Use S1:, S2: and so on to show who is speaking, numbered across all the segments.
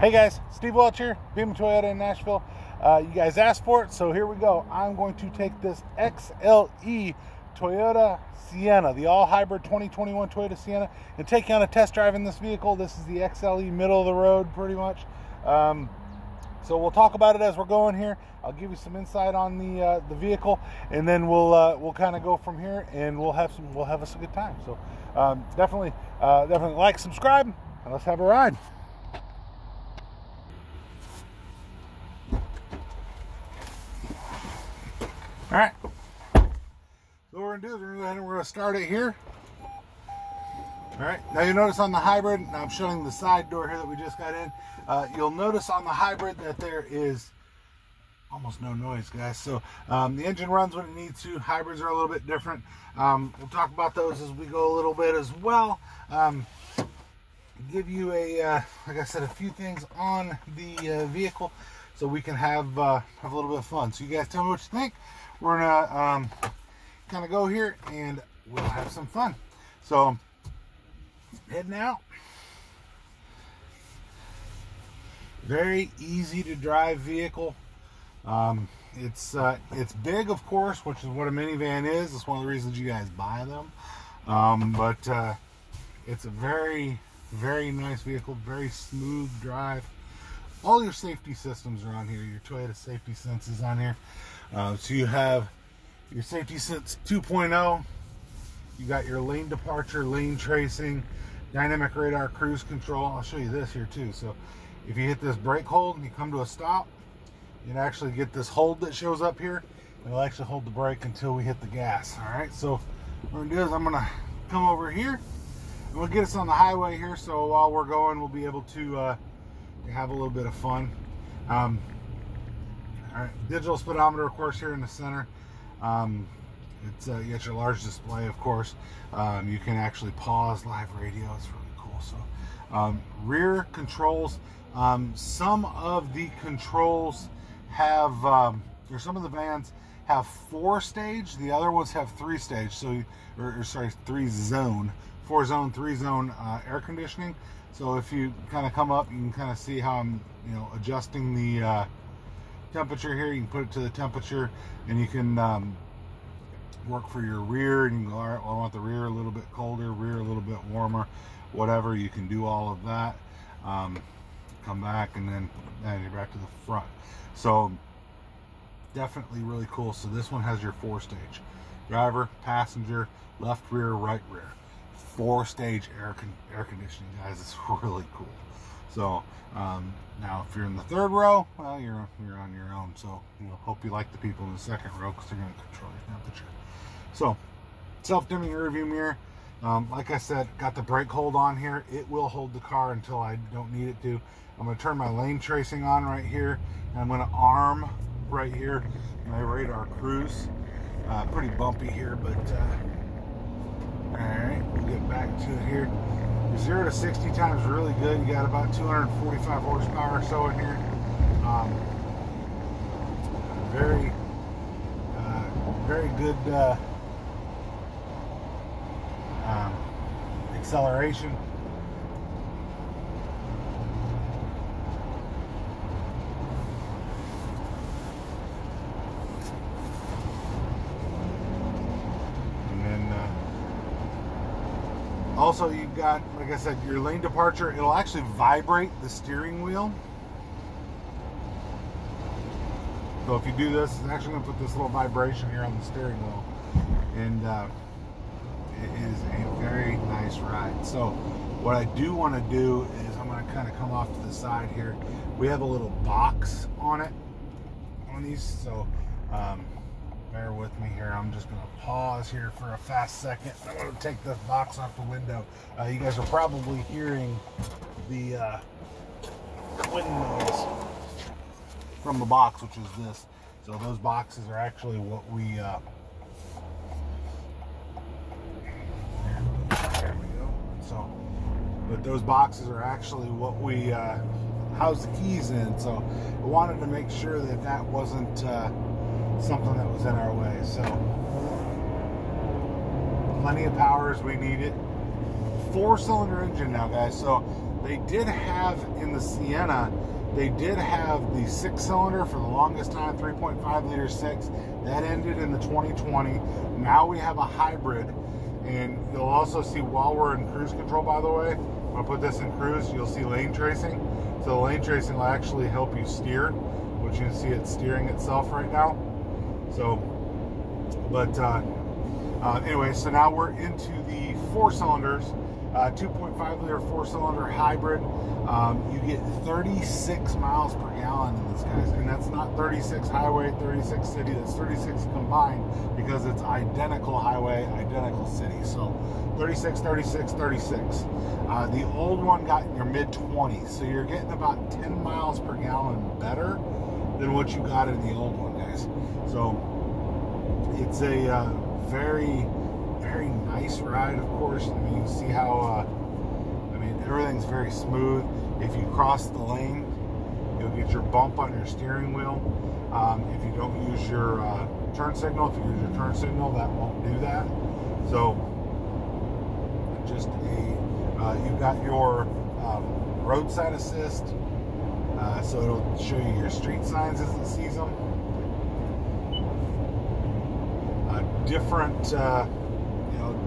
S1: Hey guys, Steve Welch here, Beaman Toyota in Nashville. Uh, you guys asked for it, so here we go. I'm going to take this XLE Toyota Sienna, the all hybrid 2021 Toyota Sienna, and take you on a test drive in this vehicle. This is the XLE middle of the road, pretty much. Um, so we'll talk about it as we're going here. I'll give you some insight on the uh, the vehicle, and then we'll uh, we'll kind of go from here, and we'll have some we'll have us a good time. So um, definitely uh, definitely like, subscribe, and let's have a ride. All right. So what we're gonna do is we're gonna start it here. All right. Now you notice on the hybrid, I'm showing the side door here that we just got in. Uh, you'll notice on the hybrid that there is almost no noise, guys. So um, the engine runs when it needs to. Hybrids are a little bit different. Um, we'll talk about those as we go a little bit as well. Um, give you a, uh, like I said, a few things on the uh, vehicle so we can have uh, have a little bit of fun. So you guys tell me what you think. We're gonna um, kind of go here and we'll have some fun. So heading out. Very easy to drive vehicle. Um, it's uh, it's big, of course, which is what a minivan is. It's one of the reasons you guys buy them. Um, but uh, it's a very, very nice vehicle. Very smooth drive. All your safety systems are on here. Your Toyota safety senses on here. Uh, so you have your safety sense 2.0. You got your lane departure, lane tracing, dynamic radar cruise control. I'll show you this here too. So if you hit this brake hold and you come to a stop, you actually get this hold that shows up here. It'll actually hold the brake until we hit the gas. All right, so what I'm gonna do is I'm gonna come over here and we'll get us on the highway here. So while we're going, we'll be able to, uh, have a little bit of fun. Um, all right, digital speedometer, of course, here in the center. Um, it's uh, you got your large display, of course. Um, you can actually pause live radio. It's really cool. So, um, rear controls. Um, some of the controls have, um, or some of the vans have four stage. The other ones have three stage. So, or, or sorry, three zone, four zone, three zone uh, air conditioning. So if you kind of come up, you can kind of see how I'm, you know, adjusting the uh, temperature here. You can put it to the temperature, and you can um, work for your rear. And you can go, all right, well, I want the rear a little bit colder, rear a little bit warmer, whatever. You can do all of that. Um, come back, and then and you're back to the front. So definitely really cool. So this one has your four stage driver, passenger, left rear, right rear four stage air con air conditioning, guys. It's really cool. So um, now, if you're in the third row, well, you're you're on your own. So you know, hope you like the people in the second row because they're going to control your temperature. So self-dimming rearview mirror. Um, like I said, got the brake hold on here. It will hold the car until I don't need it to. I'm going to turn my lane tracing on right here. I'm going to arm right here my radar cruise. Uh, pretty bumpy here, but uh, Alright, we'll get back to it here. 0 to 60 times really good. You got about 245 horsepower or so in here. Um, very, uh, very good uh, um, acceleration. Also, you've got, like I said, your lane departure. It'll actually vibrate the steering wheel. So if you do this, it's actually going to put this little vibration here on the steering wheel. And uh, it is a very nice ride. So what I do want to do is I'm going to kind of come off to the side here. We have a little box on it, on these. So um, bear with me here. I'm just going to pause here for a fast second. I'm going to take this box off the window. Uh, you guys are probably hearing the uh, wind noise from the box, which is this. So those boxes are actually what we. Uh, there we go. So, but those boxes are actually what we uh, house the keys in. So, I wanted to make sure that that wasn't. Uh, something that was in our way. So plenty of power as we need it. Four cylinder engine now, guys. So they did have in the Sienna, they did have the six cylinder for the longest time, 3.5 liter six. That ended in the 2020. Now we have a hybrid, and you'll also see while we're in cruise control, by the way, I'll put this in cruise, you'll see lane tracing. So the lane tracing will actually help you steer, which you can see it's steering itself right now. So, but uh, uh, anyway, so now we're into the four cylinders uh, 2.5 liter four cylinder hybrid. Um, you get 36 miles per gallon in this, guys. And that's not 36 highway, 36 city. That's 36 combined because it's identical highway, identical city. So 36, 36, 36. Uh, the old one got in your mid 20s. So you're getting about 10 miles per gallon better than what you got in the old one. So it's a uh, very very nice ride, of course. I mean, you see how, uh, I mean, everything's very smooth. If you cross the lane, you'll get your bump on your steering wheel. Um, if you don't use your uh, turn signal, if you use your turn signal, that won't do that. So, just a, uh, you've got your um, roadside assist. Uh, so it'll show you your street signs as it sees them. Uh, different uh,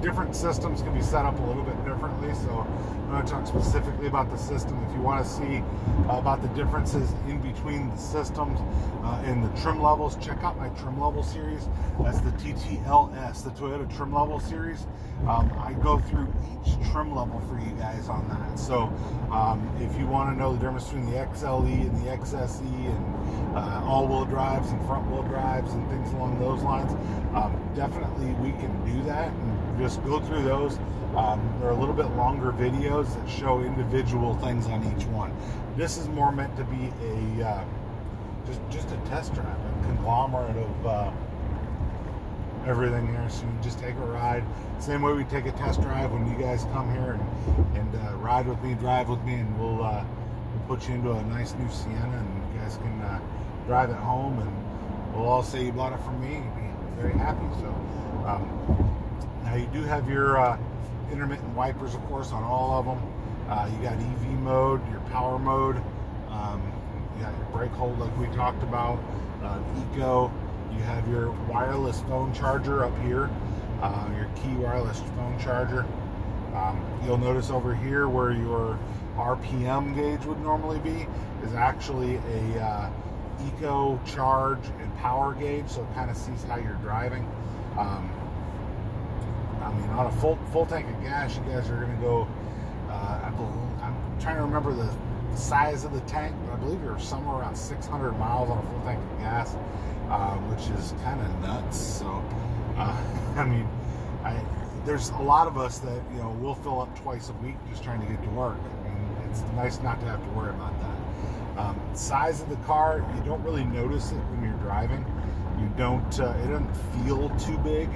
S1: different systems can be set up a little bit differently. So I'm going to talk specifically about the system. If you want to see uh, about the differences in between the systems uh, and the trim levels, check out my trim level series. That's the TTLS, the Toyota trim level series. Um, I go through each trim level for you guys on that. So um, if you want to know the difference between the XLE and the XSE and uh, all-wheel drives and front-wheel drives and things along those lines, um, definitely we can do that. And just go through those. Um, they're a little bit longer videos that show individual things on each one. This is more meant to be a uh, just just a test drive, a conglomerate of uh, everything here. So you just take a ride. Same way we take a test drive when you guys come here and and uh, ride with me, drive with me, and we'll uh, we'll put you into a nice new Sienna, and you guys can uh, drive it home, and we'll all say you bought it from me. Be very happy. So. Um, now you do have your uh, intermittent wipers, of course, on all of them. Uh, you got EV mode, your power mode. Um, you got your brake hold, like we talked about. Uh, Eco. You have your wireless phone charger up here. Uh, your key wireless phone charger. Um, you'll notice over here where your RPM gauge would normally be is actually a uh, eco charge and power gauge, so it kind of sees how you're driving. Um, I mean, on a full full tank of gas, you guys are going to go. Uh, I I'm trying to remember the size of the tank, but I believe you're somewhere around 600 miles on a full tank of gas, uh, which is kind of nuts. So, uh, I mean, I, there's a lot of us that you know will fill up twice a week just trying to get to work. I mean, it's nice not to have to worry about that. Um, size of the car, you don't really notice it when you're driving. You don't. Uh, it doesn't feel too big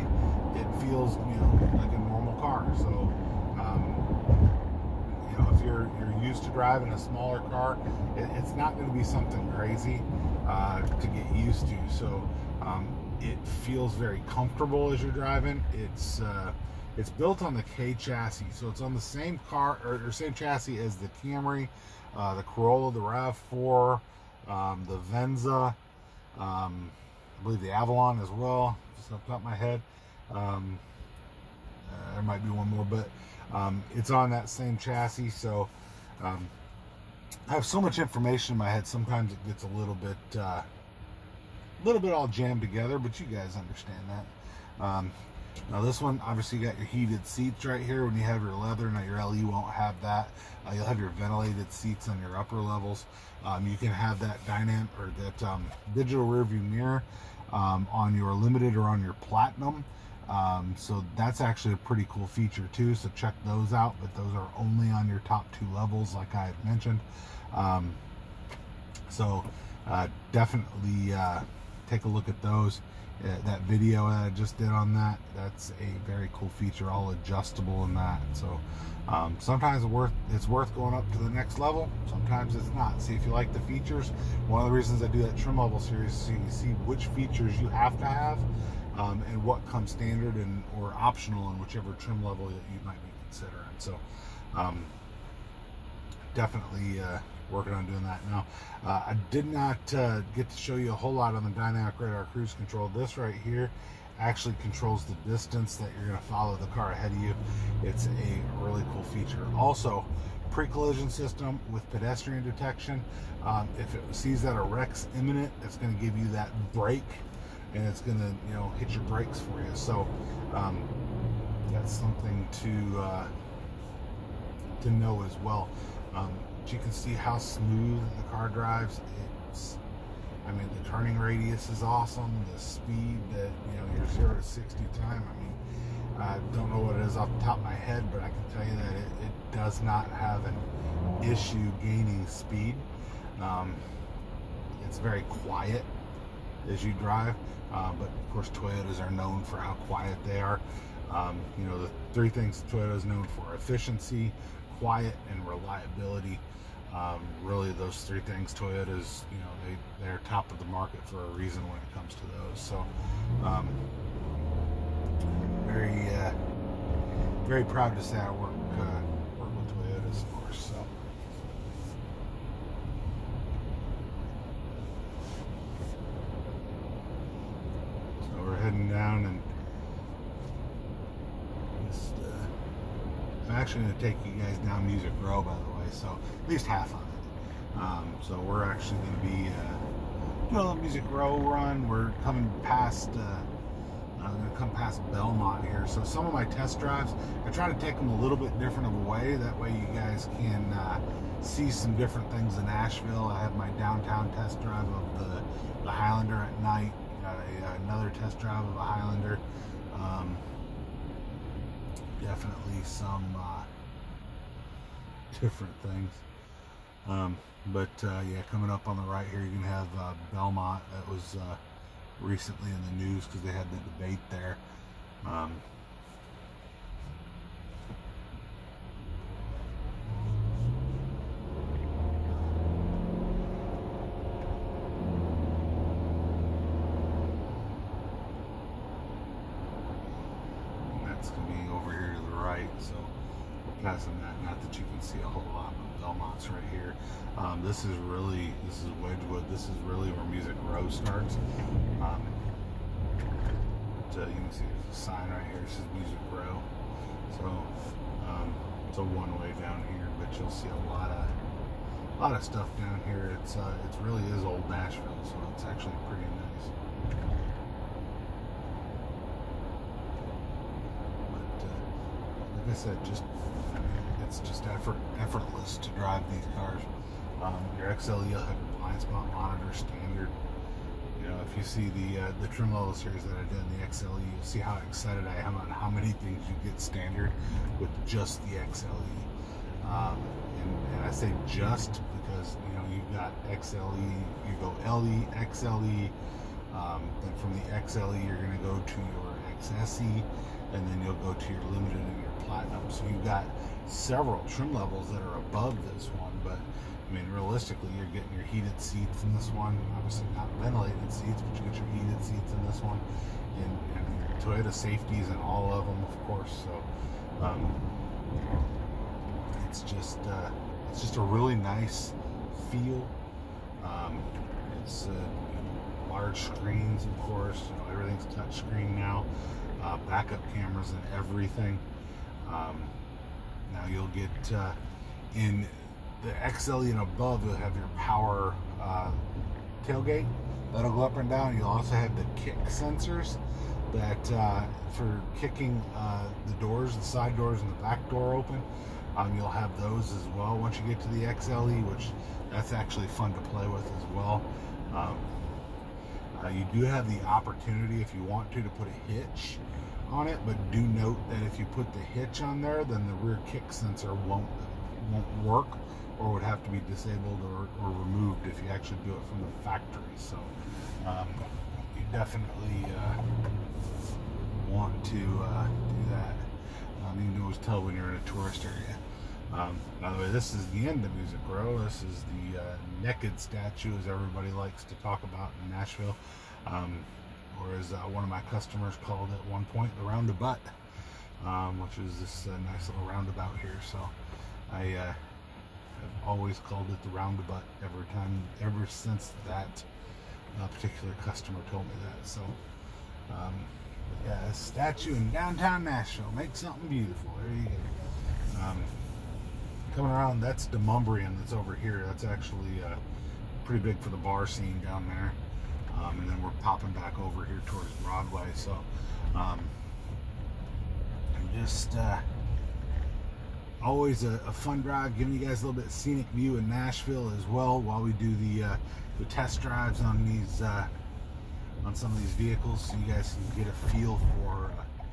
S1: it feels you know like a normal car. So um, you know if you're you're used to driving a smaller car, it, it's not going to be something crazy uh, to get used to. So um, it feels very comfortable as you're driving. It's uh, it's built on the K chassis, so it's on the same car or, or same chassis as the Camry, uh, the Corolla, the Rav4, um, the Venza, um, I believe the Avalon as well, just off the top of my head. Um, uh, there might be one more, but um, it's on that same chassis. So um, I have so much information in my head. Sometimes it gets a little bit, a uh, little bit all jammed together, but you guys understand that. Um, now this one, obviously you got your heated seats right here. When you have your leather, now your LE won't have that. Uh, you'll have your ventilated seats on your upper levels. Um, you can have that dynamic or that um, digital rear view mirror um, on your limited or on your platinum. Um, so that's actually a pretty cool feature too. So check those out, but those are only on your top two levels, like I had mentioned. Um, so uh, definitely uh, take a look at those. Uh, that video that I just did on that, that's a very cool feature, all adjustable in that. So um, sometimes it's worth, it's worth going up to the next level. Sometimes it's not. See if you like the features. One of the reasons I do that trim level series is so you see which features you have to have um, and what comes standard and or optional in whichever trim level that you might be considering. So um, definitely uh, working on doing that now. Uh, I did not uh, get to show you a whole lot on the dynamic radar cruise control. This right here actually controls the distance that you're going to follow the car ahead of you. It's a really cool feature. Also, pre-collision system with pedestrian detection. Um, if it sees that a wreck's imminent, it's going to give you that brake, and it's to you know hit your brakes for you. So um, that's something to uh, to know as well. Um, you can see how smooth the car drives. It's I mean, the turning radius is awesome. The speed that, you know, your 0 to 60 time, I mean, I don't know what it is off the top of my head, but I can tell you that it, it does not have an issue gaining speed. Um, it's very quiet as you drive, uh, but of course Toyotas are known for how quiet they are. Um, you know, the three things Toyota is known for, efficiency, quiet, and reliability. Um, really, those three things, Toyotas, you know, they they're top of the market for a reason when it comes to those. So, um, very uh, very proud to say I work uh, work with Toyotas, of course. So. So we're heading down and just, uh, I'm actually going to take you guys down Music Row, by the way, so at least half of it. Um, so we're actually going to be uh, doing a little Music Row run. We're coming past. Uh, I'm going to come past Belmont here. So some of my test drives, I try to take them a little bit different of a way. That way you guys can uh, see some different things in Nashville. I have my downtown test drive of the, the Highlander at night. A, another test drive of a Highlander. Definitely some uh, different things. Um, but uh, yeah, coming up on the right here, you can have uh, Belmont. That was uh, recently in the news because they had the debate there. Um, and that's going to be over here to the right. So we're passing that. Not that you can see a whole lot, but Belmont's right here. Um, this is really, this is Wedgewood. This is really where Music Row starts. Um, uh, you can see there's a sign right here. This is Music Row. So um, it's a one-way down here, but you'll see a lot of, a lot of stuff down here. It's, uh, it really is old Nashville, so it's actually pretty nice. But uh, like I said, just it's just effort effortless to drive these cars. Um, your XLE will have your blind spot monitor standard. You know, if you see the uh, the trim level series that I did in the XLE, you'll see how excited I am on how many things you get standard with just the XLE. Um, and, and I say just because you know you've got XLE, you go LE, XLE. Um, then from the XLE, you're going to go to your XSE, and then you'll go to your limited and your platinum. So you've got several trim levels that are above this one, but I mean, realistically, you're getting your heated seats in this one. Obviously, not ventilated seats, but you get your heated seats in this one. And, and Toyota safeties in all of them, of course. So um, it's just uh, it's just a really nice feel. Um, it's uh, large screens, of course. You know, everything's touchscreen now. Uh, backup cameras and everything. Um, now you'll get uh, in the XLE and above, you'll have your power uh, tailgate that'll go up and down. You'll also have the kick sensors that uh, for kicking uh, the doors, the side doors, and the back door open. Um, you'll have those as well once you get to the XLE, which that's actually fun to play with as well. Um, uh, you do have the opportunity, if you want to, to put a hitch on it, but do note that if you put the hitch on there, then the rear kick sensor won't won't work or would have to be disabled or, or removed if you actually do it from the factory. So um, you definitely uh, want to uh, do that. Um, you can always tell when you're in a tourist area. Um, by the way, this is the end of Music Row. This is the uh, naked statue, as everybody likes to talk about in Nashville. Um, or as uh, one of my customers called at one point, the roundabout, um, which is this uh, nice little roundabout here. So I uh, always called it the roundabout every time, ever since that uh, particular customer told me that. So, um, yeah, a statue in downtown Nashville. Make something beautiful. There you go. Um, coming around, that's Demonbreun that's over here. That's actually uh, pretty big for the bar scene down there. Um, and then we're popping back over here towards Broadway. So, um, I'm just uh, always a, a, fun drive, giving you guys a little bit of scenic view in Nashville as well while we do the uh, the test drives on these uh, on some of these vehicles, so you guys can get a feel for uh,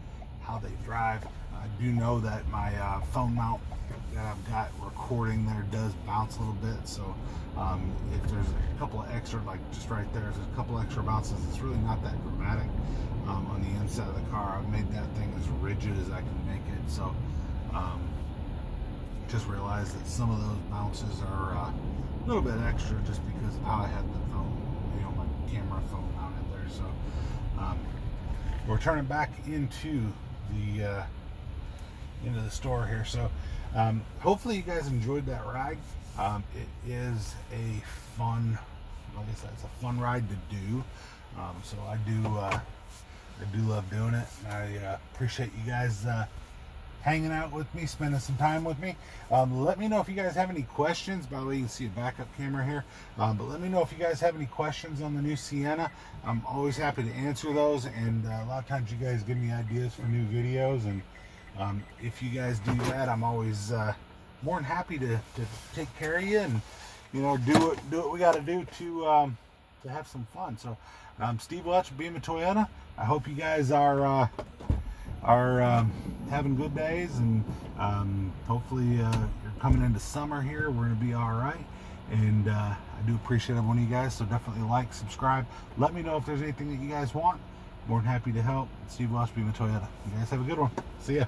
S1: how they drive. I do know that my uh, phone mount that I've got recording there does bounce a little bit, so um, if there's a couple of extra, like just right there, there's a couple extra bounces, it's really not that dramatic um, on the inside of the car. I've made that thing as rigid as I can make it, so um, just realized that some of those bounces are uh, a little bit extra just because how I had the phone, you know, my camera phone mounted there. So um, we're turning back into the uh, into the store here. So um, hopefully you guys enjoyed that ride. Um, it is a fun, like I said, it's a fun ride to do. Um, so I do, uh, I do love doing it. I uh, appreciate you guys uh, hanging out with me, spending some time with me. Um, let me know if you guys have any questions. By the way, you can see a backup camera here. Um, but let me know if you guys have any questions on the new Sienna. I'm always happy to answer those. And uh, a lot of times you guys give me ideas for new videos. And um, if you guys do that, I'm always uh, more than happy to, to take care of you and you know do what do what we got to do to um, to have some fun. So, um, Steve Welch, Beaman Toyota. I hope you guys are uh, are um, having good days, and um, hopefully uh, you're coming into summer here. We're gonna be all right, and uh, I do appreciate every one of you guys. So definitely like, subscribe. Let me know if there's anything that you guys want. More than happy to help. Steve Welch, Beaman Toyota. You guys have a good one. See ya.